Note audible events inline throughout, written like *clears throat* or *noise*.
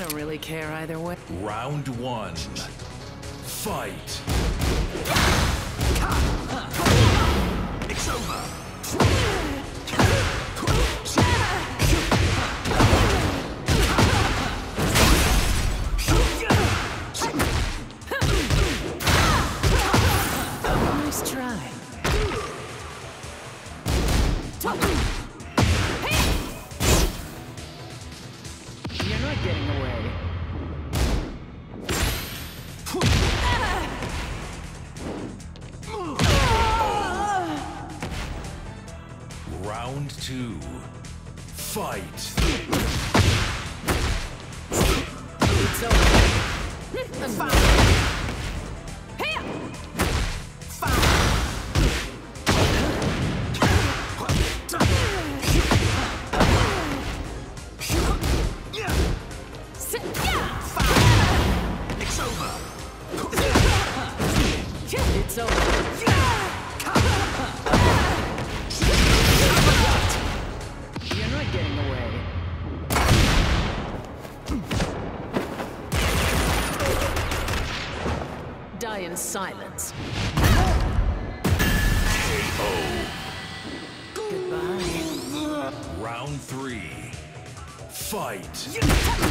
don't really care either way. Round one. Fight. It's over. Fight. It's over. Silence. Goodbye. Round three. Fight.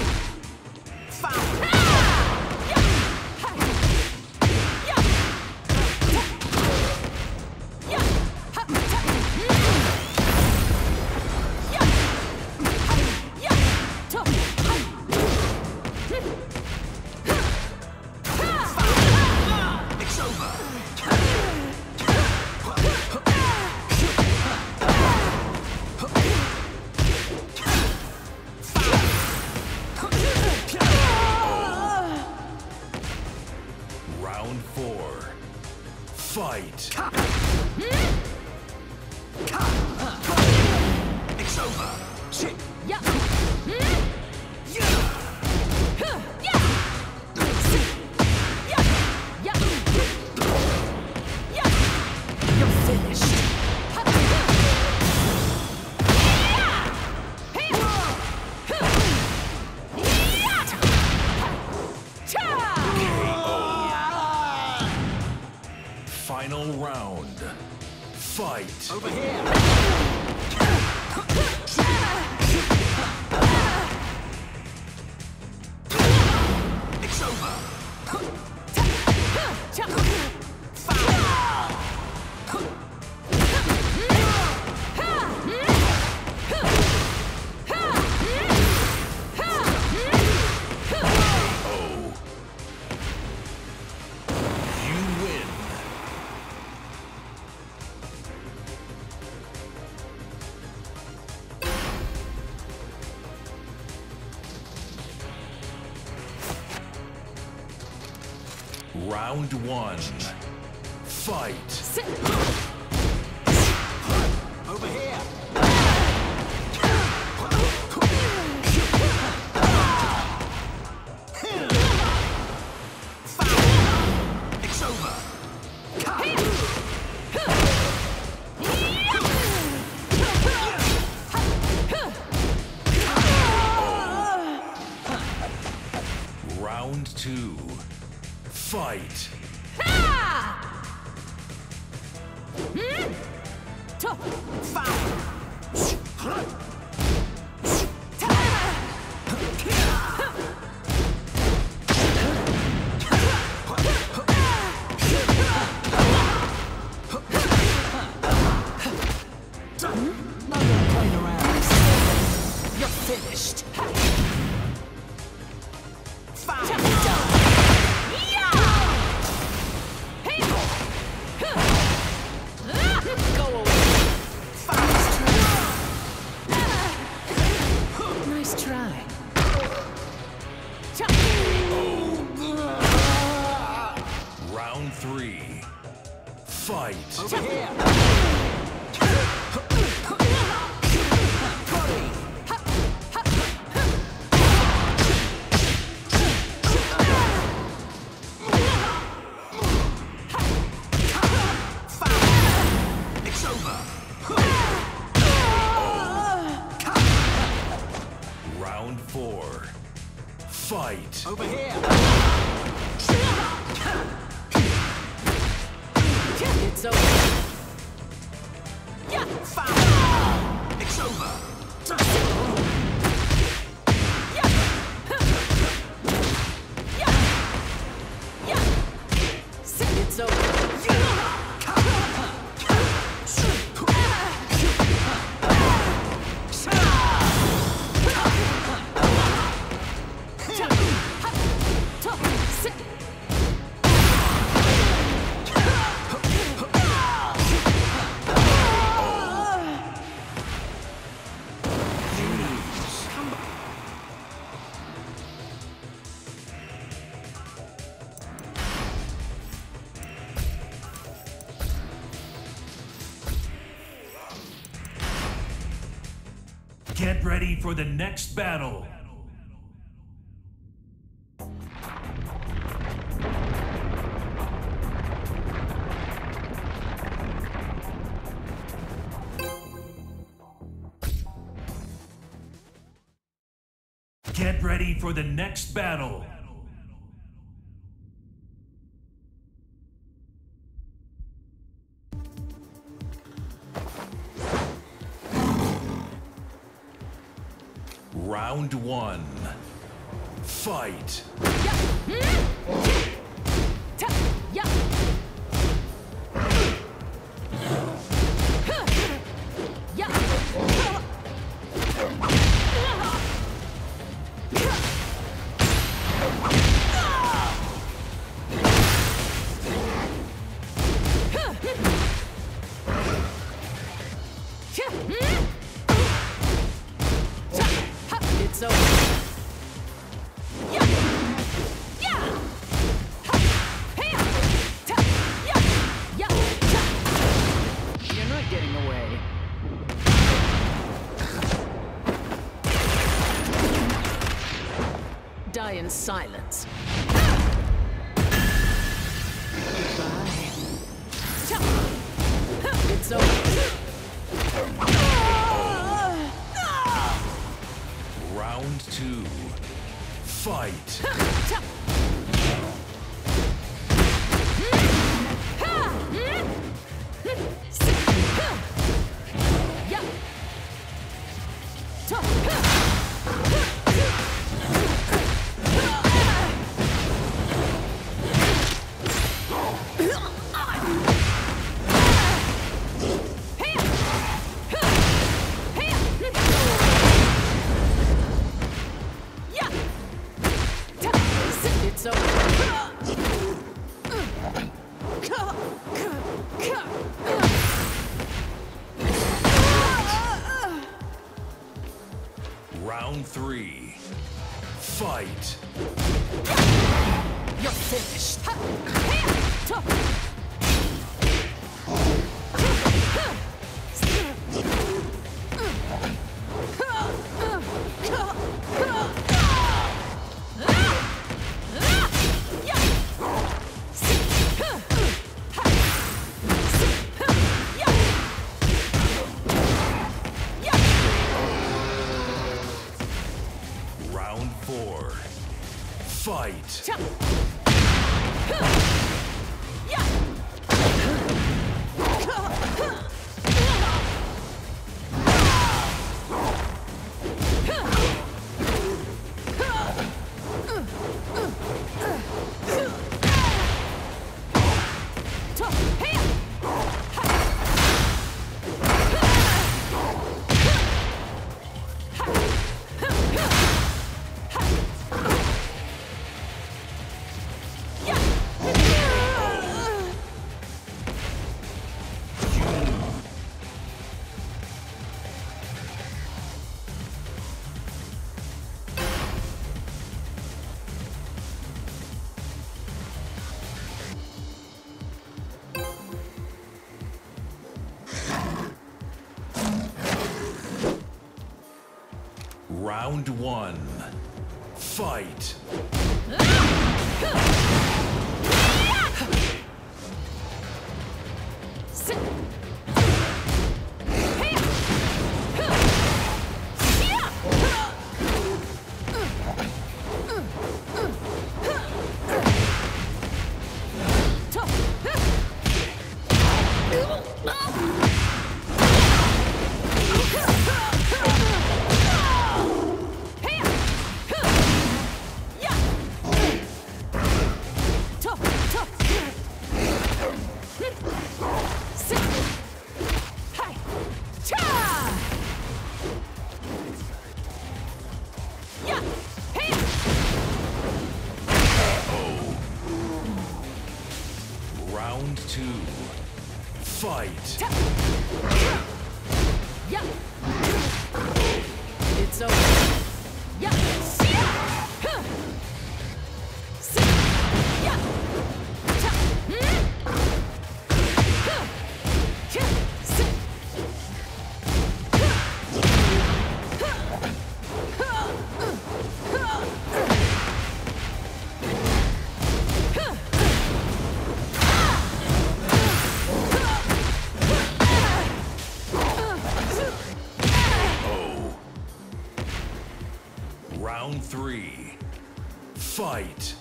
Final round. Fight. Over here. Two. Fight. Three. Fight. Over here. next battle. Get ready for the next battle. Round one. Fight! Hmm. Fight! three, fight! You're finished! Round one. Fight! Fight!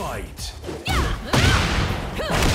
Fight! Yeah!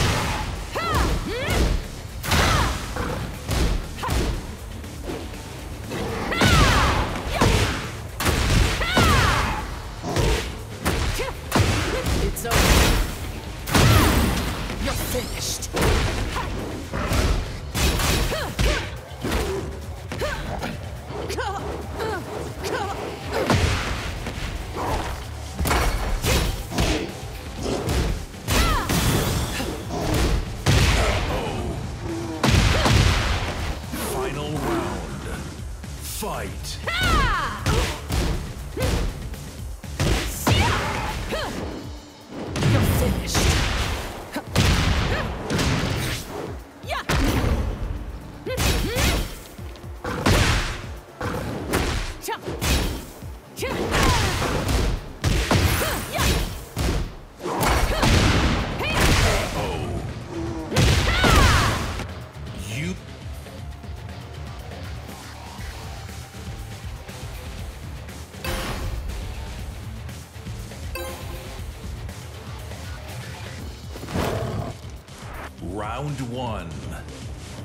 Round one.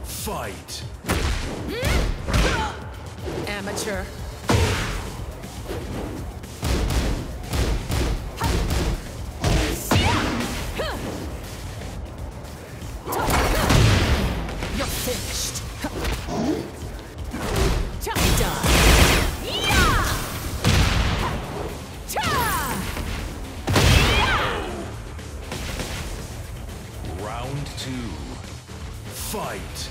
Fight! Fight!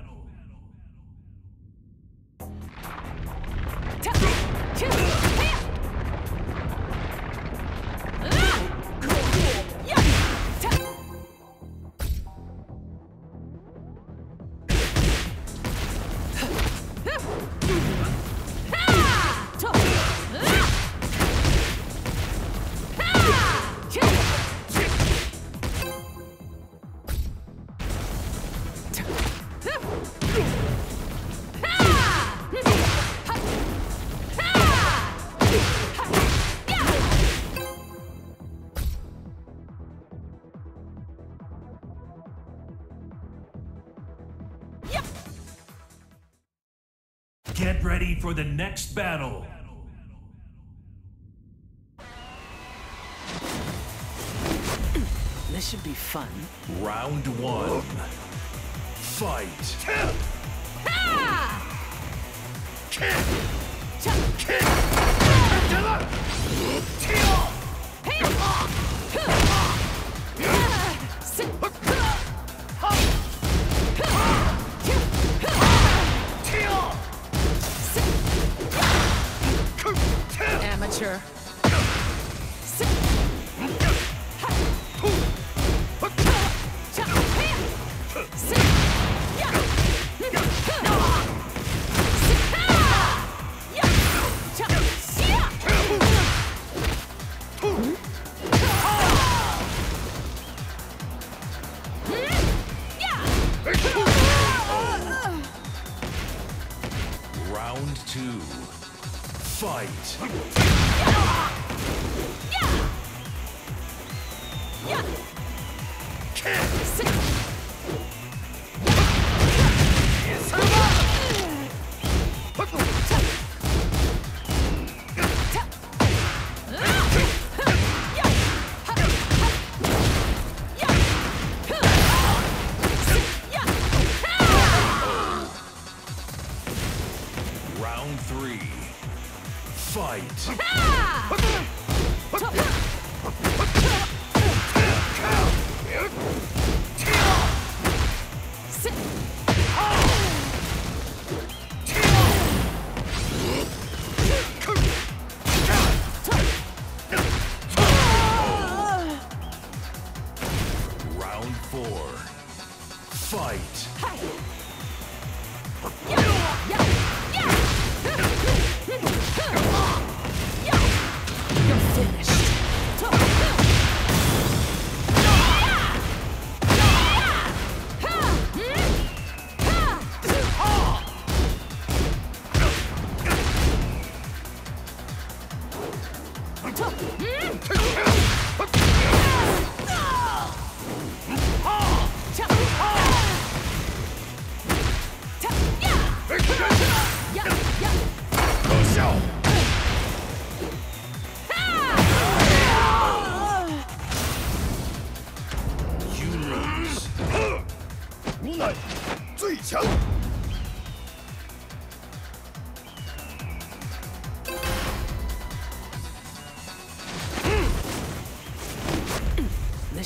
Get ready for the next battle. *clears throat* This should be fun. Round one. Fight. Amateur. Round two. Fight.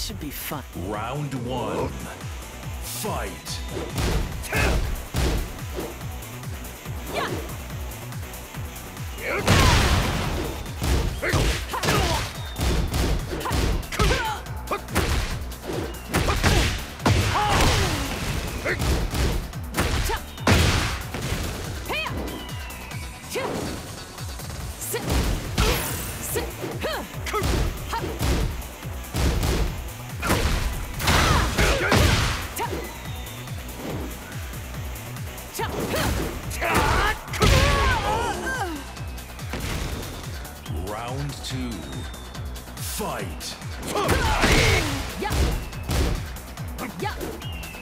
Should be fun. Round one. Fight.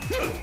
It's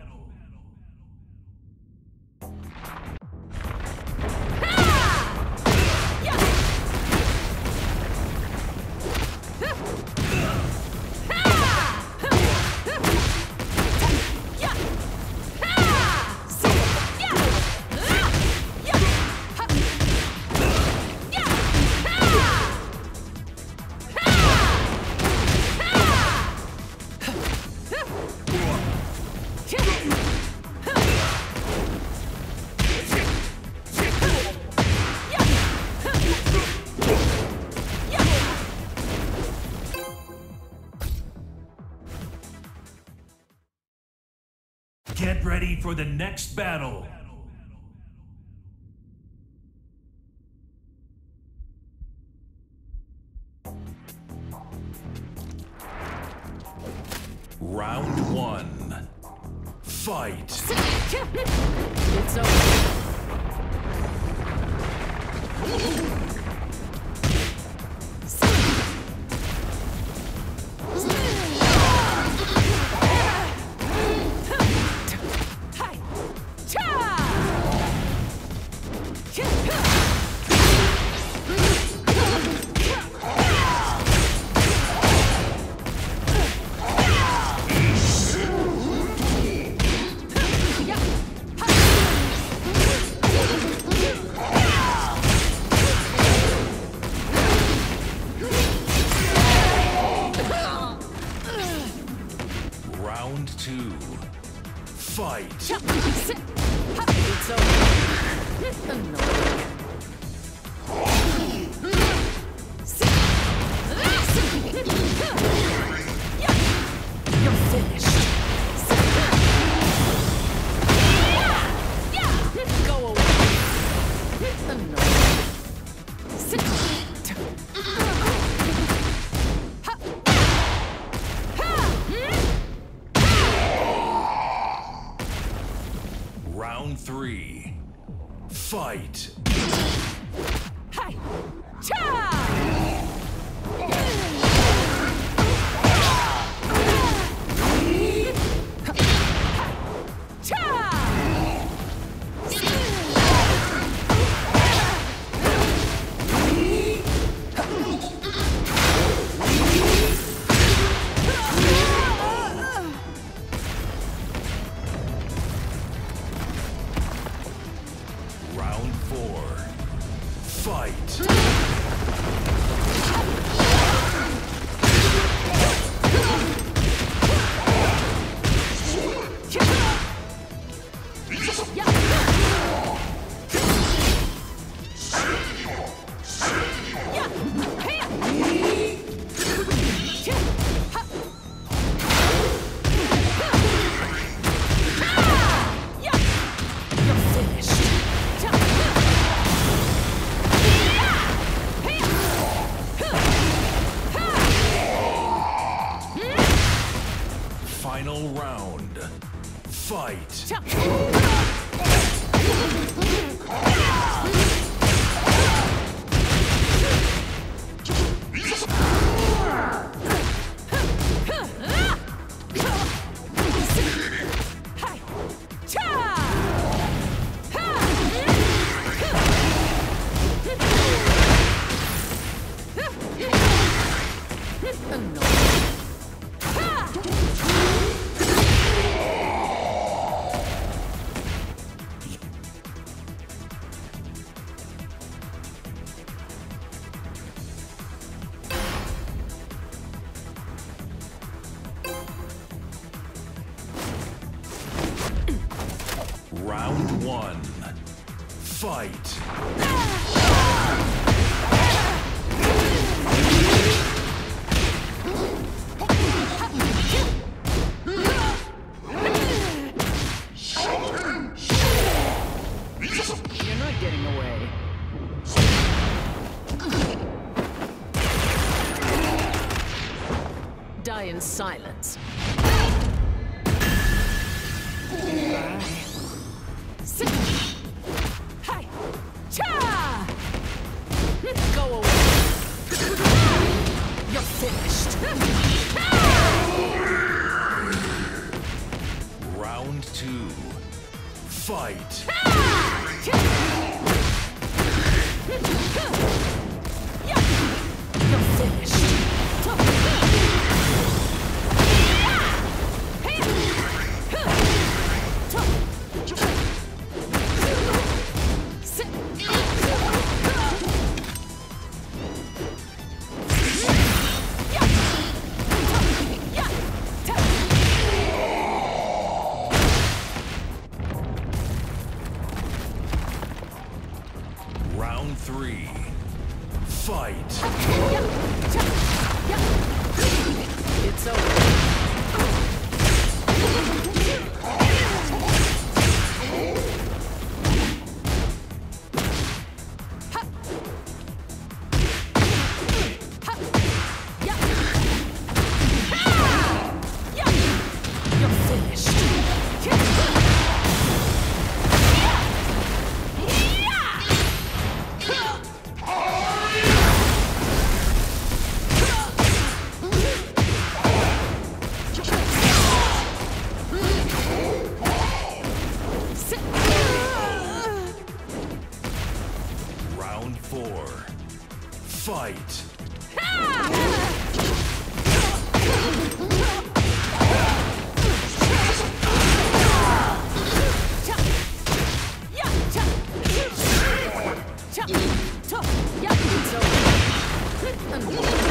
Get ready for the next battle. Round one. Fight. It's over. Two. Fight. It's over. Annoying. Fight. Silence. Four. Fight. You're